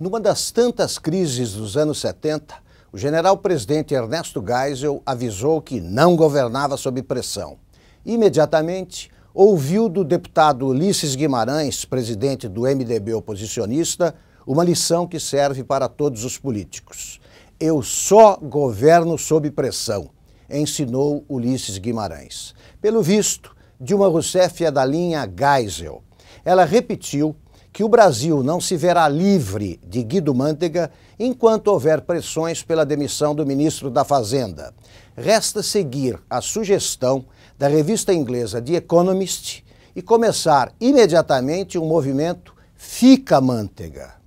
Numa das tantas crises dos anos 70, o general-presidente Ernesto Geisel avisou que não governava sob pressão. Imediatamente, ouviu do deputado Ulisses Guimarães, presidente do MDB oposicionista, uma lição que serve para todos os políticos. Eu só governo sob pressão, ensinou Ulisses Guimarães. Pelo visto, Dilma Rousseff é da linha Geisel. Ela repetiu que o Brasil não se verá livre de Guido Mantega enquanto houver pressões pela demissão do ministro da Fazenda. Resta seguir a sugestão da revista inglesa The Economist e começar imediatamente um movimento Fica Mantega.